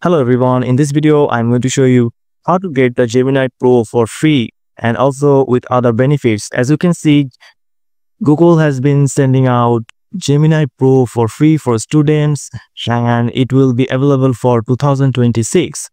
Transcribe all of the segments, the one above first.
Hello everyone, in this video I'm going to show you how to get the Gemini Pro for free and also with other benefits. As you can see, Google has been sending out Gemini Pro for free for students and it will be available for 2026.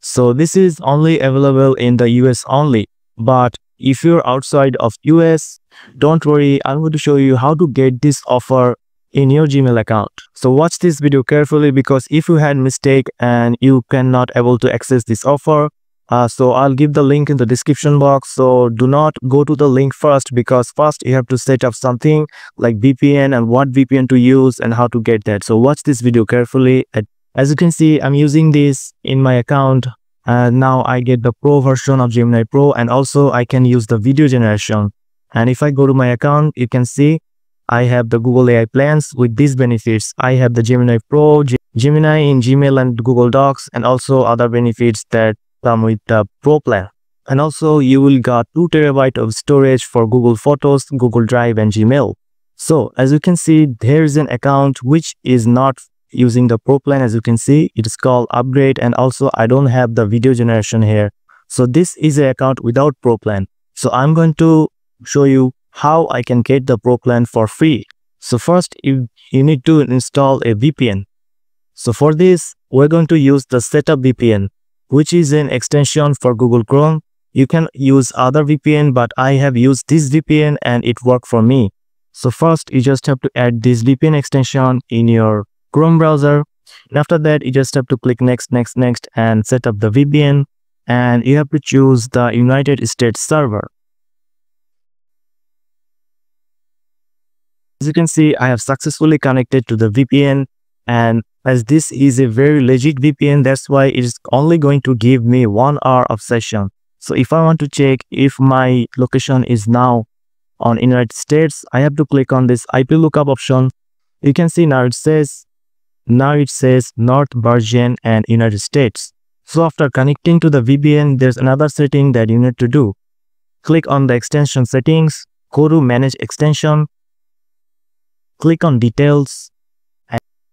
So this is only available in the US only. But if you're outside of US, don't worry, I'm going to show you how to get this offer in your Gmail account. So watch this video carefully because if you had mistake and you cannot able to access this offer, uh, so I'll give the link in the description box. So do not go to the link first because first you have to set up something like VPN and what VPN to use and how to get that. So watch this video carefully. As you can see, I'm using this in my account and now I get the pro version of Gemini Pro and also I can use the video generation. And if I go to my account, you can see I have the Google AI plans with these benefits. I have the Gemini Pro, Gemini in Gmail and Google Docs and also other benefits that come with the Pro plan. And also you will get 2 terabyte of storage for Google Photos, Google Drive and Gmail. So as you can see, there is an account which is not using the Pro plan as you can see. It is called Upgrade and also I don't have the video generation here. So this is an account without Pro plan. So I'm going to show you how I can get the Pro plan for free. So first you, you need to install a VPN. So for this, we're going to use the Setup VPN which is an extension for Google Chrome. You can use other VPN, but I have used this VPN and it worked for me. So first, you just have to add this VPN extension in your Chrome browser. And after that, you just have to click next, next, next and set up the VPN. And you have to choose the United States server. As you can see, I have successfully connected to the VPN and as this is a very legit VPN, that's why it is only going to give me one hour of session. So if I want to check if my location is now on United States, I have to click on this IP lookup option. You can see now it says, now it says North Virgin and United States. So after connecting to the VPN, there's another setting that you need to do. Click on the extension settings, go to manage extension, click on details,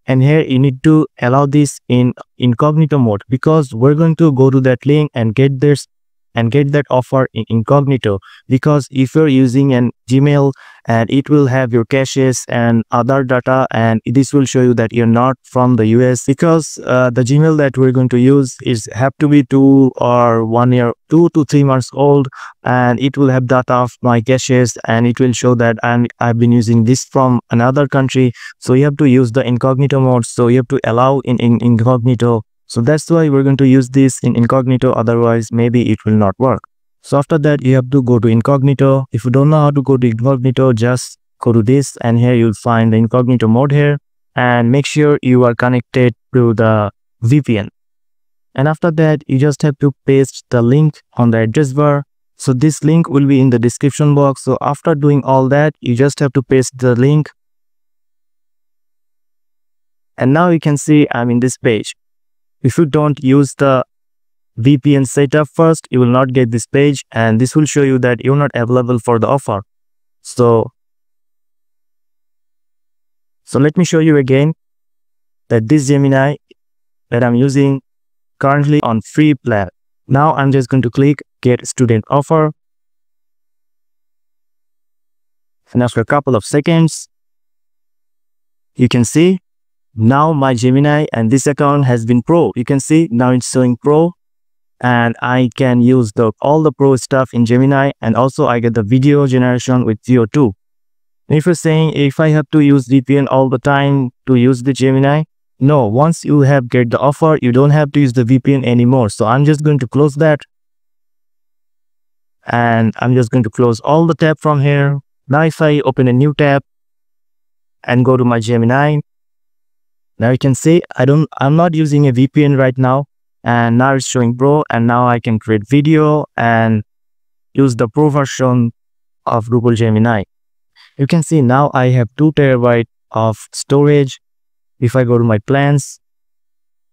and here you need to allow this in incognito mode because we're going to go to that link and get this and get that offer in incognito. Because if you're using an gmail and it will have your caches and other data and this will show you that you're not from the us because uh, the gmail that we're going to use is have to be two or one year two to three months old and it will have data of my caches and it will show that I'm, i've been using this from another country. So you have to use the incognito mode. So you have to allow in, in incognito so that's why we're going to use this in incognito, otherwise maybe it will not work. So after that, you have to go to incognito. If you don't know how to go to incognito, just go to this and here you'll find the incognito mode here and make sure you are connected to the VPN. And after that, you just have to paste the link on the address bar. So this link will be in the description box. So after doing all that, you just have to paste the link. And now you can see I'm in this page. If you don't use the VPN setup first, you will not get this page and this will show you that you're not available for the offer. So, so let me show you again that this Gemini that I'm using currently on free plan. Now I'm just going to click get student offer. And after a couple of seconds, you can see now my Gemini and this account has been pro. You can see now it's showing pro and I can use the all the pro stuff in Gemini and also I get the video generation with Veo 2. If you're saying if I have to use VPN all the time to use the Gemini, no, once you have get the offer, you don't have to use the VPN anymore. So I'm just going to close that. And I'm just going to close all the tab from here. Now if I open a new tab and go to my Gemini, now you can see I don't, I'm not using a VPN right now and now it's showing pro and now I can create video and use the pro version of Google Gemini. You can see now I have 2 terabyte of storage. If I go to my plans,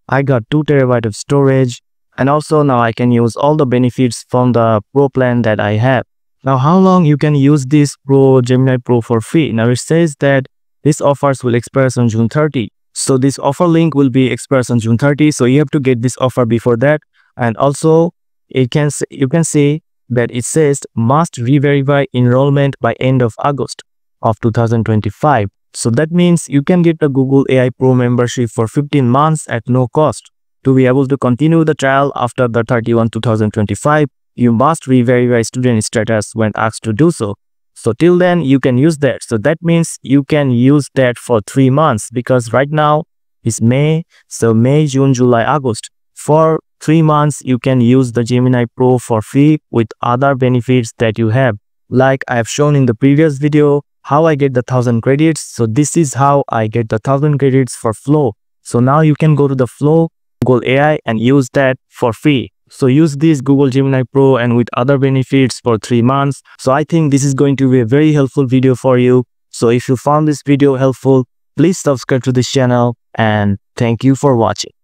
I got 2 terabyte of storage and also now I can use all the benefits from the pro plan that I have. Now how long you can use this Pro Gemini Pro for free? Now it says that this offers will expire on June 30. So this offer link will be expires on June 30. So you have to get this offer before that. And also it can you can see that it says must re-verify enrollment by end of August of 2025. So that means you can get the Google AI Pro membership for 15 months at no cost. To be able to continue the trial after the 31 2025, you must re-verify student status when asked to do so. So till then you can use that. So that means you can use that for three months because right now is May. So May, June, July, August. For three months, you can use the Gemini Pro for free with other benefits that you have. Like I have shown in the previous video, how I get the 1000 credits. So this is how I get the 1000 credits for Flow. So now you can go to the Flow, Google AI and use that for free. So use this Google Gemini Pro and with other benefits for three months. So I think this is going to be a very helpful video for you. So if you found this video helpful, please subscribe to this channel and thank you for watching.